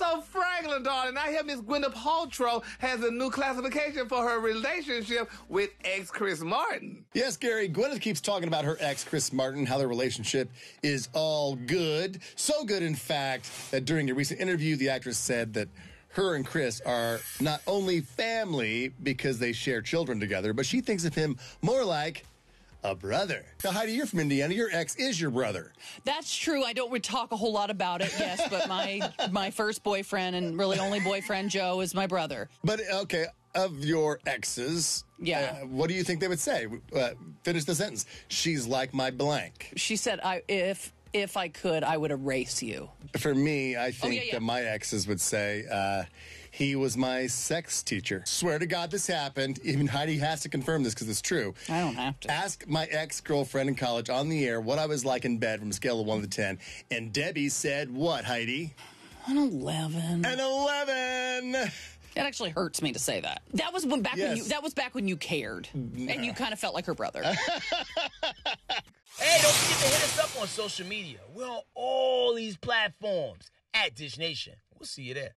So, Franklin, darling, I hear Miss Gwyneth Paltrow has a new classification for her relationship with ex Chris Martin. Yes, Gary, Gwyneth keeps talking about her ex, Chris Martin, how their relationship is all good. So good, in fact, that during a recent interview, the actress said that her and Chris are not only family because they share children together, but she thinks of him more like a brother. Now, Heidi, you're from Indiana. Your ex is your brother. That's true. I don't talk a whole lot about it, yes, but my my first boyfriend and really only boyfriend Joe is my brother. But okay, of your exes, Yeah. uh, what do you think they would say? Uh, finish the sentence. She's like my blank. She said, "I if if I could, I would erase you." For me, I think Oh, yeah, yeah. that my exes would say uh, he was my sex teacher. Swear to God, this happened. Even Heidi has to confirm this because it's true. I don't have to. Ask my ex girlfriend in college on the air what I was like in bed from a scale of one to ten, and Debbie said what? Heidi, An eleven. an eleven. It actually hurts me to say that. That was when back when you that was back when you cared and you kind of felt like her brother. Hey, don't forget to hit us up on social media. We're on all these platforms at Dish Nation. We'll see you there.